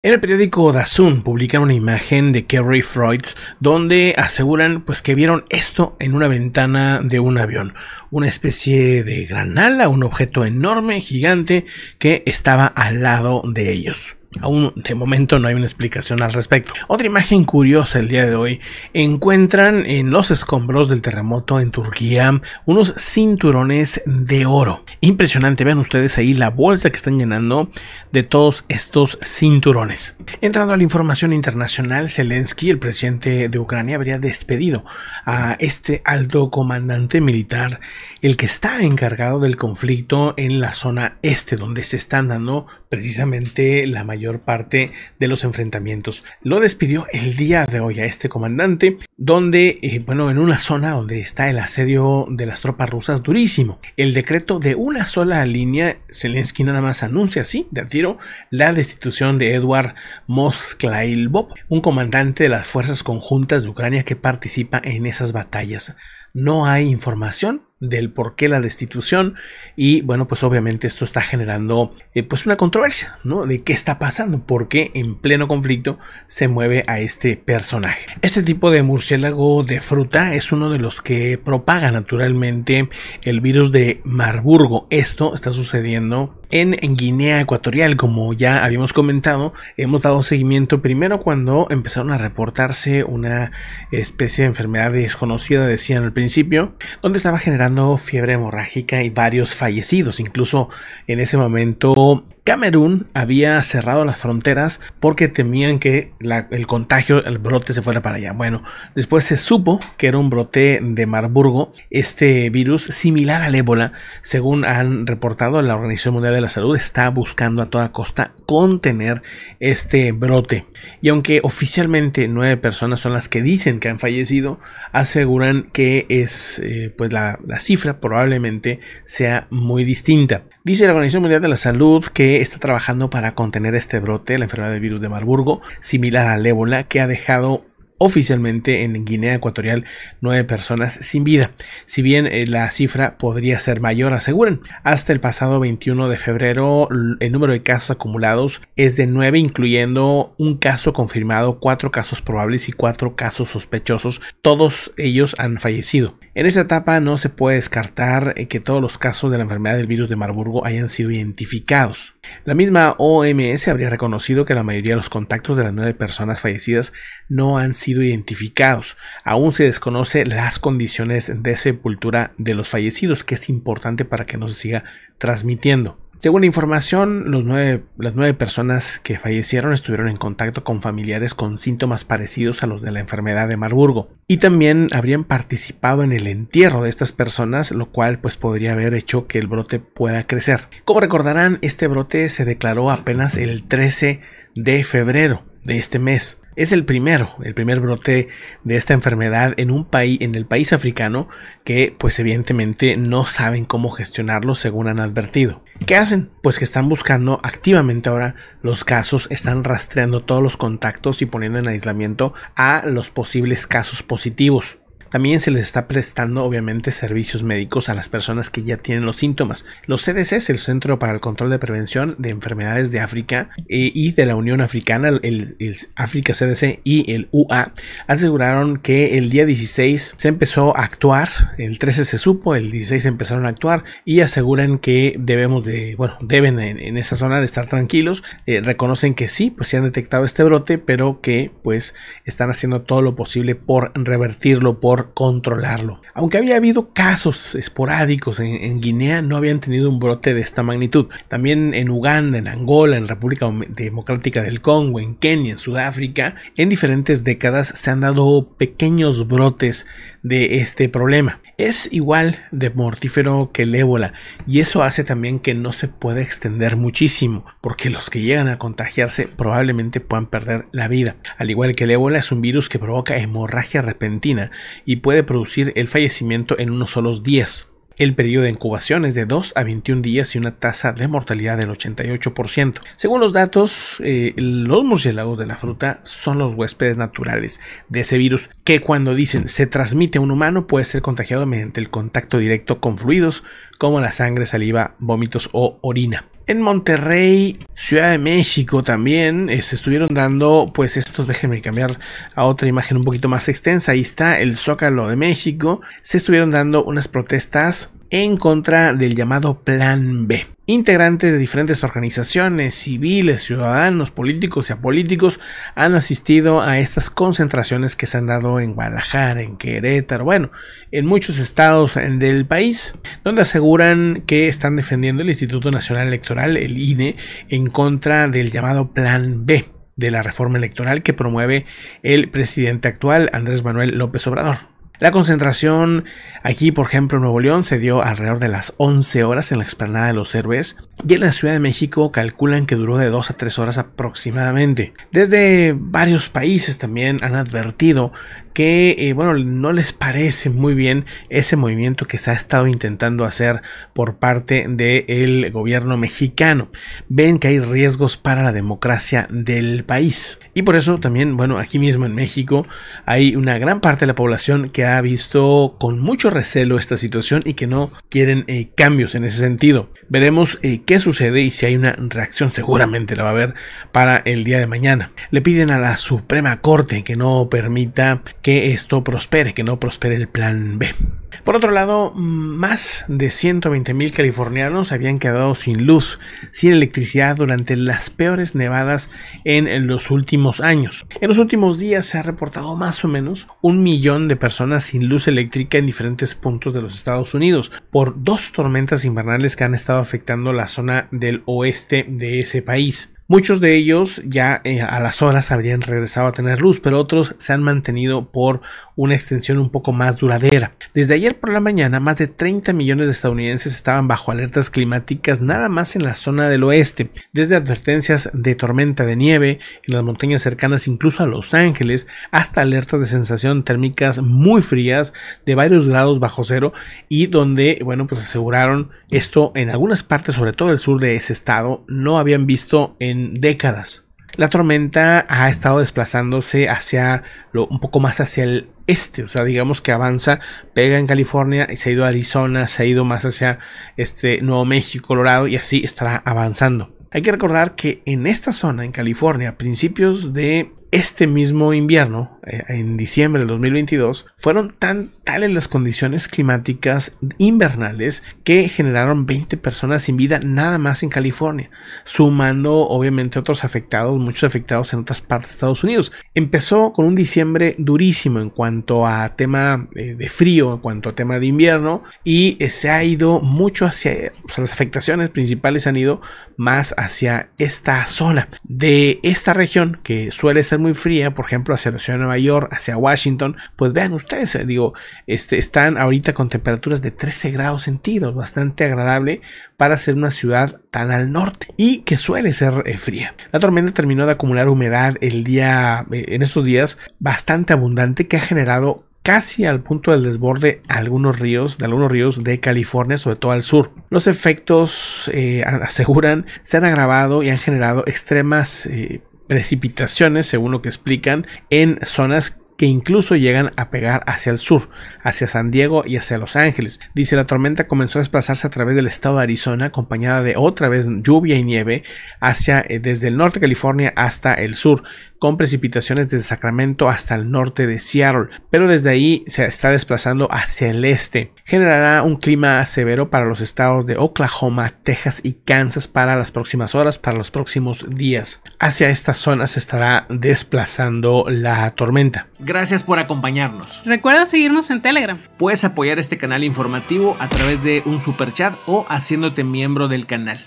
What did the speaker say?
En el periódico Dazun publican una imagen de Kerry Freud donde aseguran pues que vieron esto en una ventana de un avión, una especie de granala, un objeto enorme, gigante que estaba al lado de ellos. Aún de momento no hay una explicación al respecto. Otra imagen curiosa el día de hoy. Encuentran en los escombros del terremoto en Turquía unos cinturones de oro. Impresionante, vean ustedes ahí la bolsa que están llenando de todos estos cinturones. Entrando a la información internacional, Zelensky, el presidente de Ucrania, habría despedido a este alto comandante militar, el que está encargado del conflicto en la zona este, donde se están dando precisamente la parte de los enfrentamientos. Lo despidió el día de hoy a este comandante, donde, eh, bueno, en una zona donde está el asedio de las tropas rusas durísimo. El decreto de una sola línea, Zelensky nada más anuncia así, de tiro, la destitución de Edward Mosklailbov, un comandante de las fuerzas conjuntas de Ucrania que participa en esas batallas. No hay información del por qué la destitución. Y bueno pues obviamente esto está generando eh, pues una controversia no de qué está pasando por qué en pleno conflicto se mueve a este personaje. Este tipo de murciélago de fruta es uno de los que propaga naturalmente el virus de Marburgo. Esto está sucediendo en, Guinea Ecuatorial, como ya habíamos comentado, hemos dado seguimiento primero cuando empezaron a reportarse una especie de enfermedad desconocida, decían al principio, donde estaba generando fiebre hemorrágica y varios fallecidos. Incluso en ese momento Camerún había cerrado las fronteras porque temían que el contagio, el brote se fuera para allá. Bueno, después se supo que era un brote de Marburgo, este virus similar al ébola, según han reportado la Organización Mundial de la Salud, está buscando a toda costa contener este brote. Y aunque oficialmente nueve personas son las que dicen que han fallecido, aseguran que es, eh, pues la, la cifra probablemente sea muy distinta. Dice la Organización Mundial de la Salud que está trabajando para contener este brote, la enfermedad del virus de Marburgo, similar al ébola, que ha dejado oficialmente en Guinea Ecuatorial nueve personas sin vida. Si bien eh, la cifra podría ser mayor, aseguran. Hasta el pasado 21 de febrero el número de casos acumulados es de nueve, incluyendo un caso confirmado, cuatro casos probables y cuatro casos sospechosos. Todos ellos han fallecido. En esta etapa no se puede descartar eh, que todos los casos de la enfermedad del virus de Marburgo hayan sido identificados. La misma OMS habría reconocido que la mayoría de los contactos de las nueve personas fallecidas no han sido identificados. Aún se desconoce las condiciones de sepultura de los fallecidos, que es importante para que no se siga transmitiendo. Según la información, las nueve personas que fallecieron estuvieron en contacto con familiares con síntomas parecidos a los de la enfermedad de Marburgo y también habrían participado en el entierro de estas personas, lo cual pues podría haber hecho que el brote pueda crecer. Como recordarán, este brote se declaró apenas el 13 de febrero de este mes. Es el primero, el primer brote de esta enfermedad en un país, en el país africano, que pues evidentemente no saben cómo gestionarlo según han advertido. ¿Qué hacen? Pues que están buscando activamente ahora los casos, están rastreando todos los contactos y poniendo en aislamiento a los posibles casos positivos. También se les está prestando obviamente servicios médicos a las personas que ya tienen los síntomas. Los CDC, el Centro para el Control de Prevención de Enfermedades de África eh, y de la Unión Africana, el, el, África CDC y el UA, aseguraron que el día 16 se empezó a actuar, el 13 se supo, el 16 empezaron a actuar y aseguran que debemos de, bueno, deben en, esa zona de estar tranquilos, eh, reconocen que sí, pues se han detectado este brote, pero que pues están haciendo todo lo posible por revertirlo, por controlarlo. Aunque había habido casos esporádicos en, Guinea, no habían tenido un brote de esta magnitud. También en Uganda, en Angola, en República Democrática del Congo, en Kenia, en Sudáfrica, en diferentes décadas se han dado pequeños brotes de este problema. Es igual de mortífero que el ébola y eso hace también que no se pueda extender muchísimo porque los que llegan a contagiarse probablemente puedan perder la vida. Al igual que el ébola es un virus que provoca hemorragia repentina y puede producir el fallecimiento en unos solos días. El periodo de incubación es de 2 a 21 días y una tasa de mortalidad del 88%. Según los datos, eh, los murciélagos de la fruta son los huéspedes naturales de ese virus que cuando dicen se transmite a un humano puede ser contagiado mediante el contacto directo con fluidos como la sangre, saliva, vómitos o orina. En Monterrey, Ciudad de México también eh, se estuvieron dando, pues estos, déjenme cambiar a otra imagen un poquito más extensa. Ahí está el Zócalo de México. Se estuvieron dando unas protestas en contra del llamado Plan B. Integrantes de diferentes organizaciones civiles, ciudadanos, políticos y apolíticos han asistido a estas concentraciones que se han dado en Guadalajara, en Querétaro, bueno, en muchos estados del país, donde aseguran que están defendiendo el Instituto Nacional Electoral, el INE, en contra del llamado Plan B de la reforma electoral que promueve el presidente actual, Andrés Manuel López Obrador. La concentración aquí, por ejemplo, en Nuevo León se dio alrededor de las 11 horas en la explanada de los héroes y en la Ciudad de México calculan que duró de 2 a 3 horas aproximadamente. Desde varios países también han advertido que, eh, bueno, no les parece muy bien ese movimiento que se ha estado intentando hacer por parte del gobierno mexicano. Ven que hay riesgos para la democracia del país. Y por eso también, bueno, aquí mismo en México hay una gran parte de la población que ha visto con mucho recelo esta situación y que no quieren eh, cambios en ese sentido. Veremos eh, qué sucede y si hay una reacción, seguramente la va a haber para el día de mañana. Le piden a la Suprema Corte que no permita que esto prospere, que no prospere el plan B. Por otro lado, más de 120 mil californianos habían quedado sin luz, sin electricidad durante las peores nevadas en los últimos años. En los últimos días se ha reportado más o menos un millón de personas sin luz eléctrica en diferentes puntos de los Estados Unidos por dos tormentas invernales que han estado afectando la zona del oeste de ese país. Muchos de ellos ya eh, a las horas habrían regresado a tener luz, pero otros se han mantenido por una extensión un poco más duradera. Desde ayer por la mañana, más de 30 millones de estadounidenses estaban bajo alertas climáticas nada más en la zona del oeste, desde advertencias de tormenta de nieve en las montañas cercanas incluso a Los Ángeles, hasta alertas de sensación térmicas muy frías de varios grados bajo cero y donde, bueno, pues aseguraron esto en algunas partes, sobre todo el sur de ese estado, no habían visto en décadas. La tormenta ha estado desplazándose hacia un poco más hacia el este, o sea, digamos que avanza, pega en California y se ha ido a Arizona, se ha ido más hacia este Nuevo México, Colorado y así estará avanzando. Hay que recordar que en esta zona, en California, a principios de este mismo invierno, eh, en diciembre del 2022, fueron tan tales las condiciones climáticas invernales que generaron 20 personas sin vida nada más en California, sumando obviamente otros afectados, muchos afectados en otras partes de Estados Unidos. Empezó con un diciembre durísimo en cuanto a tema eh, de frío, en cuanto a tema de invierno, y eh, se ha ido mucho hacia, o sea, las afectaciones principales han ido más hacia esta zona de esta región que suele ser muy fría, por ejemplo, hacia la ciudad de Nueva York, hacia Washington, pues vean ustedes, eh, digo, este, están ahorita con temperaturas de 13 grados centígrados, bastante agradable para ser una ciudad tan al norte y que suele ser eh, fría. La tormenta terminó de acumular humedad el día, eh, en estos días, bastante abundante que ha generado casi al punto del desborde algunos ríos, de algunos ríos de California, sobre todo al sur. Los efectos, aseguran, se han agravado y han generado extremas precipitaciones, según lo que explican, en zonas que incluso llegan a pegar hacia el sur, hacia San Diego y hacia Los Ángeles. Dice la tormenta comenzó a desplazarse a través del estado de Arizona, acompañada de otra vez lluvia y nieve hacia eh, desde el norte de California hasta el sur, con precipitaciones desde Sacramento hasta el norte de Seattle, pero desde ahí se está desplazando hacia el este. Generará un clima severo para los estados de Oklahoma, Texas y Kansas para las próximas horas, para los próximos días. Hacia esta zona se estará desplazando la tormenta. Gracias por acompañarnos. Recuerda seguirnos en Telegram. Puedes apoyar este canal informativo a través de un super chat o haciéndote miembro del canal.